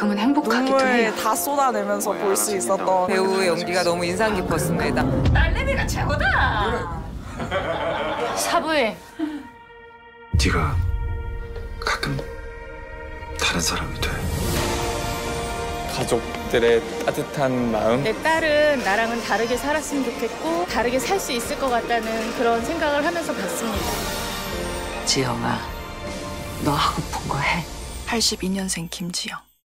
가끔은 행복하기도 눈물 해요. 다 쏟아내면서 볼 수 있었던 배우의 연기가 너무 인상 깊었습니다. 딸내미가 최고다. 사부에 네가 가끔 다른 사람이 돼. 가족들의 따뜻한 마음 내 딸은 나랑은 다르게 살았으면 좋겠고 다르게 살 수 있을 것 같다는 그런 생각을 하면서 봤습니다. 지영아, 너 하고픈 거 해. 82년생 김지영